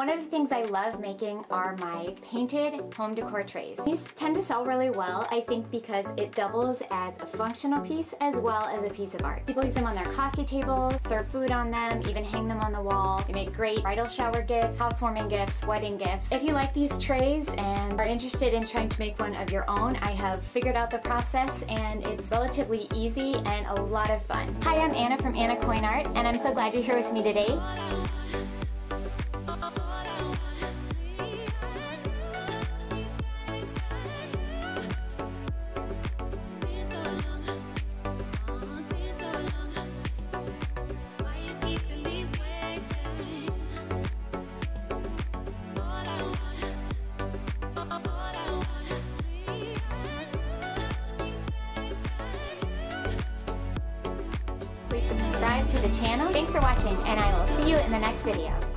One of the things I love making are my painted home decor trays. These tend to sell really well, I think because it doubles as a functional piece as well as a piece of art. People use them on their coffee table, serve food on them, even hang them on the wall. They make great bridal shower gifts, housewarming gifts, wedding gifts. If you like these trays and are interested in trying to make one of your own, I have figured out the process and it's relatively easy and a lot of fun. Hi, I'm Anna from Anna Koehn Art and I'm so glad you're here with me today. Subscribe to the channel. Thanks for watching and I will see you in the next video.